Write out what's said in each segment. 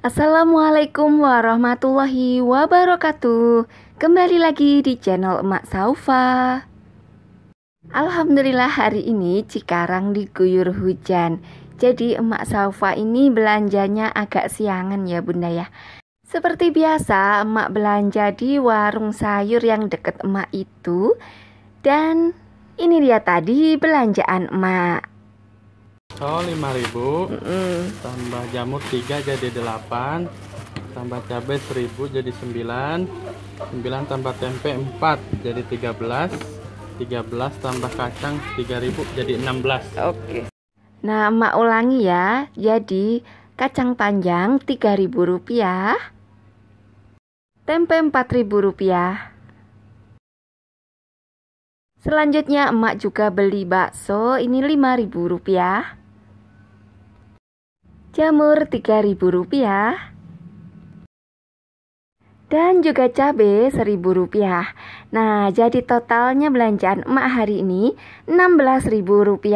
Assalamualaikum warahmatullahi wabarakatuh. Kembali lagi di channel Emak Saufa. Alhamdulillah hari ini Cikarang diguyur hujan. Jadi Emak Saufa ini belanjanya agak siangan ya bunda ya. Seperti biasa Emak belanja di warung sayur yang deket Emak itu. Dan ini dia tadi belanjaan Emak Oh 5000 mm -mm. tambah jamur 3 jadi 8 tambah cabai 1000 jadi 9 9 tambah tempe 4 jadi 13 13 tambah kacang 3000 jadi 16 Oke. Nah emak ulangi ya. Jadi kacang panjang 3000 rupiah. Tempe 4000 rupiah. Selanjutnya emak juga beli bakso. Ini 5000 rupiah jamur Rp3.000 dan juga cabai Rp1.000 nah jadi totalnya belanjaan emak hari ini Rp16.000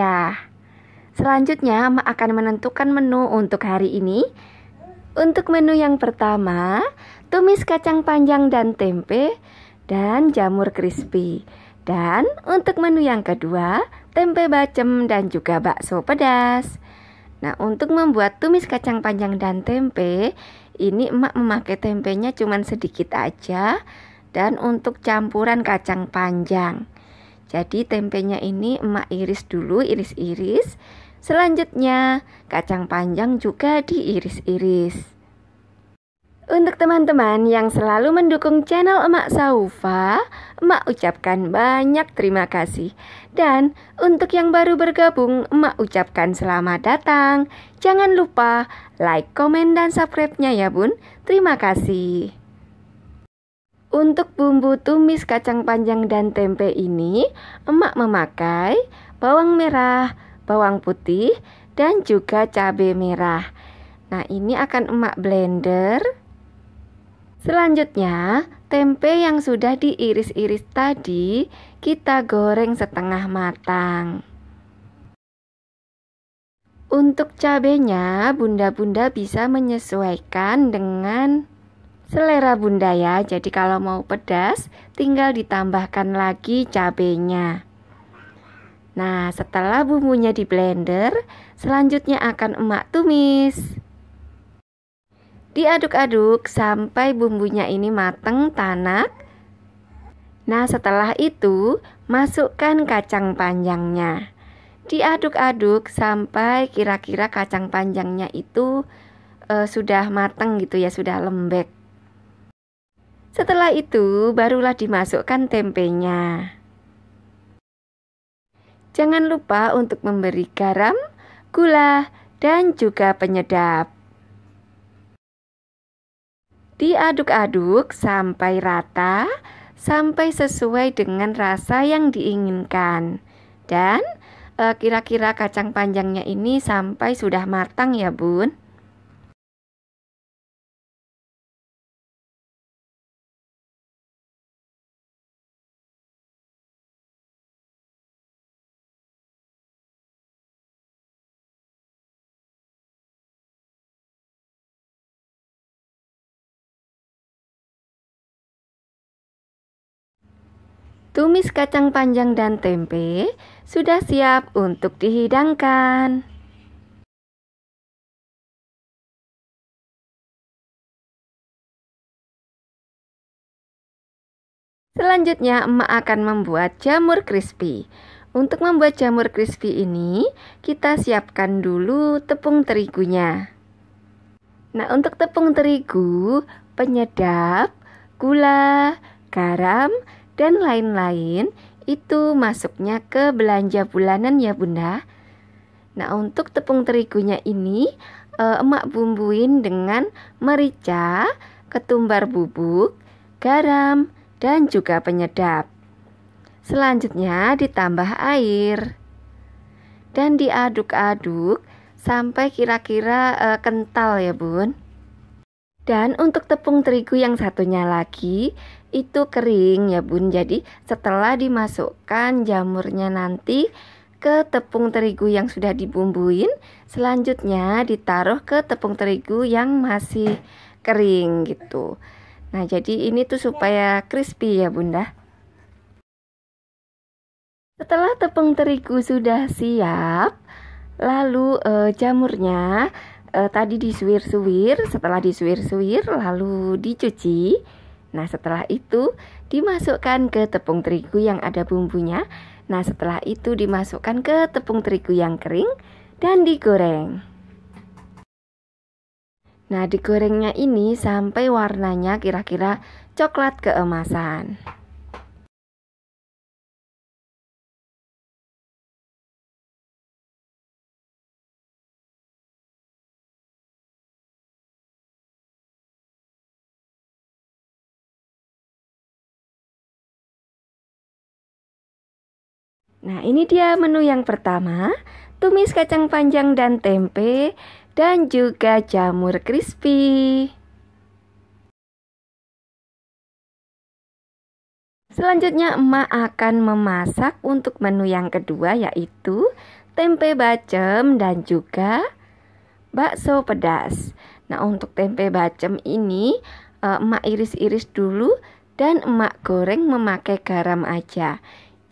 selanjutnya emak akan menentukan menu untuk hari ini. Untuk menu yang pertama tumis kacang panjang dan tempe dan jamur crispy. Dan untuk menu yang kedua tempe bacem dan juga bakso pedas Nah, untuk membuat tumis kacang panjang dan tempe, ini emak memakai tempenya cuma sedikit aja dan untuk campuran kacang panjang. Jadi tempenya ini emak iris dulu, iris-iris. Selanjutnya, kacang panjang juga diiris-iris. Untuk teman-teman yang selalu mendukung channel Emak Saufa, Emak ucapkan banyak terima kasih. Dan untuk yang baru bergabung, Emak ucapkan selamat datang. Jangan lupa like, komen, dan subscribe-nya ya bun. Terima kasih. Untuk bumbu tumis kacang panjang dan tempe ini, Emak memakai bawang merah, bawang putih, dan juga cabai merah. Nah ini akan emak blender Selanjutnya, tempe yang sudah diiris-iris tadi kita goreng setengah matang. Untuk cabenya, bunda-bunda bisa menyesuaikan dengan selera bunda ya. Jadi kalau mau pedas, tinggal ditambahkan lagi cabenya. Nah, setelah bumbunya di blender, selanjutnya akan emak tumis. Diaduk-aduk sampai bumbunya ini mateng tanak. Nah, setelah itu masukkan kacang panjangnya. Diaduk-aduk sampai kira-kira kacang panjangnya itu uh, sudah mateng gitu ya, sudah lembek. Setelah itu barulah dimasukkan tempenya. Jangan lupa untuk memberi garam, gula, dan juga penyedap. Diaduk-aduk sampai rata, sampai sesuai dengan rasa yang diinginkan. Dan eh, kira-kira kacang panjangnya ini sampai sudah matang ya, Bun. Tumis kacang panjang dan tempe sudah siap untuk dihidangkan. Selanjutnya emak akan membuat jamur crispy. Untuk membuat jamur crispy ini, kita siapkan dulu tepung terigunya. Nah, untuk tepung terigu, penyedap, gula, garam, dan lain-lain itu masuknya ke belanja bulanan ya bunda. Nah untuk tepung terigunya ini eh, emak bumbuin dengan merica, ketumbar bubuk, garam, dan juga penyedap. Selanjutnya ditambah air. Dan diaduk-aduk sampai kira-kira eh, kental ya bun. Dan untuk tepung terigu yang satunya lagi itu kering ya bun Jadi setelah dimasukkan jamurnya nanti ke tepung terigu yang sudah dibumbuin. Selanjutnya ditaruh ke tepung terigu yang masih kering gitu. Nah, jadi ini tuh supaya crispy ya, Bunda. Setelah tepung terigu sudah siap, lalu eh, jamurnya eh, tadi disuir-suir, setelah disuir-suir lalu dicuci. Nah, setelah itu dimasukkan ke tepung terigu yang ada bumbunya. Nah, setelah itu dimasukkan ke tepung terigu yang kering dan digoreng. Nah, digorengnya ini sampai warnanya kira-kira coklat keemasan. Nah, ini dia menu yang pertama, tumis kacang panjang dan tempe dan juga jamur crispy. Selanjutnya emak akan memasak untuk menu yang kedua yaitu tempe bacem dan juga bakso pedas. Nah, untuk tempe bacem ini eh, emak iris-iris dulu dan emak goreng memakai garam aja.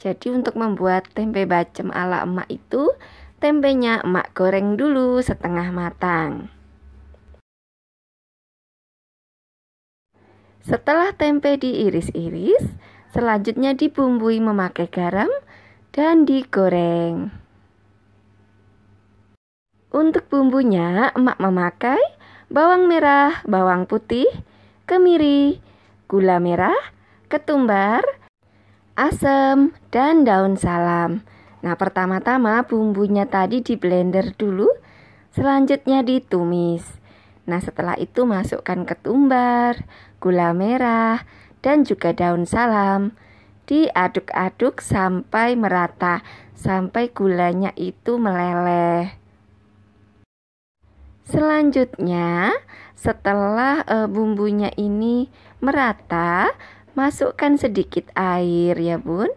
Jadi untuk membuat tempe bacem ala emak itu, tempenya emak goreng dulu setengah matang. Setelah tempe diiris-iris, selanjutnya dibumbui memakai garam dan digoreng. Untuk bumbunya, emak memakai bawang merah, bawang putih, kemiri, gula merah, ketumbar, asam, dan daun salam. Nah, pertama-tama bumbunya tadi di blender dulu, selanjutnya ditumis. Nah, setelah itu masukkan ketumbar, gula merah, dan juga daun salam. Diaduk-aduk sampai merata, sampai gulanya itu meleleh. Selanjutnya, setelah e, bumbunya ini merata, Masukkan sedikit air ya bun.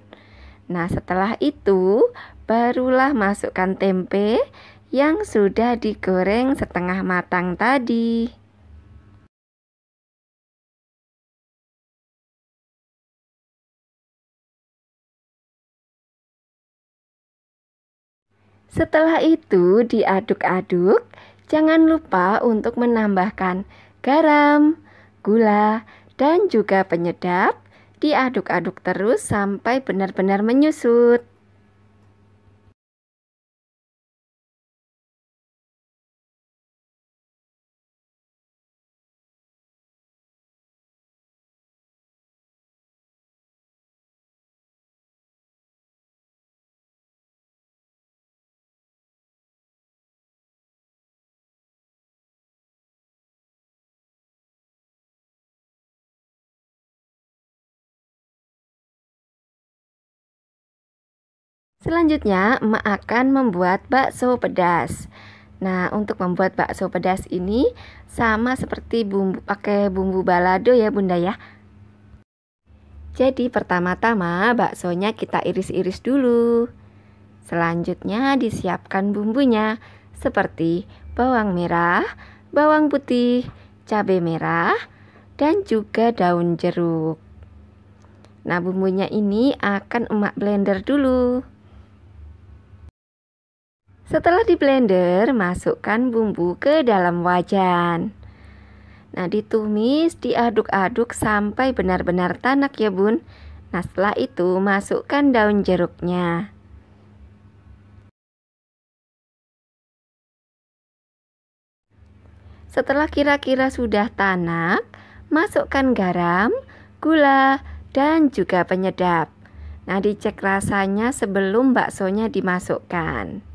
Nah setelah itu barulah masukkan tempe yang sudah digoreng setengah matang tadi. Setelah itu diaduk-aduk, jangan lupa untuk menambahkan garam, gula, dan juga penyedap diaduk-aduk terus sampai benar-benar menyusut. Selanjutnya, emak akan membuat bakso pedas. Nah, untuk membuat bakso pedas ini sama seperti bumbu pakai bumbu balado ya, Bunda ya. Jadi, pertama-tama baksonya kita iris-iris dulu. Selanjutnya disiapkan bumbunya seperti bawang merah, bawang putih, cabai merah, dan juga daun jeruk. Nah, bumbunya ini akan emak blender dulu. Setelah di blender, masukkan bumbu ke dalam wajan. Nah, ditumis, diaduk-aduk sampai benar-benar tanak ya, Bun. Nah, setelah itu masukkan daun jeruknya. Setelah kira-kira sudah tanak, masukkan garam, gula, dan juga penyedap. Nah, dicek rasanya sebelum baksonya dimasukkan.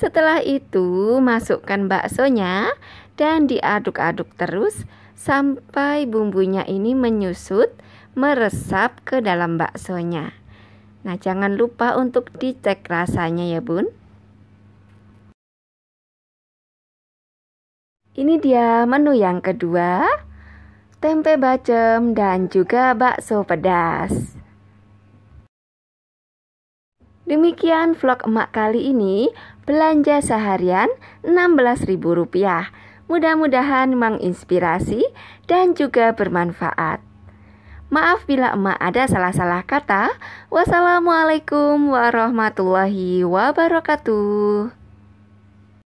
Setelah itu, masukkan baksonya dan diaduk-aduk terus sampai bumbunya ini menyusut, meresap ke dalam baksonya. Nah, jangan lupa untuk dicek rasanya ya, Bun. Ini dia menu yang kedua, tempe bacem dan juga bakso pedas. Demikian vlog emak kali ini. Belanja seharian Rp16.000 Mudah-mudahan menginspirasi dan juga bermanfaat. Maaf bila emak ada salah-salah kata. Wassalamualaikum warahmatullahi wabarakatuh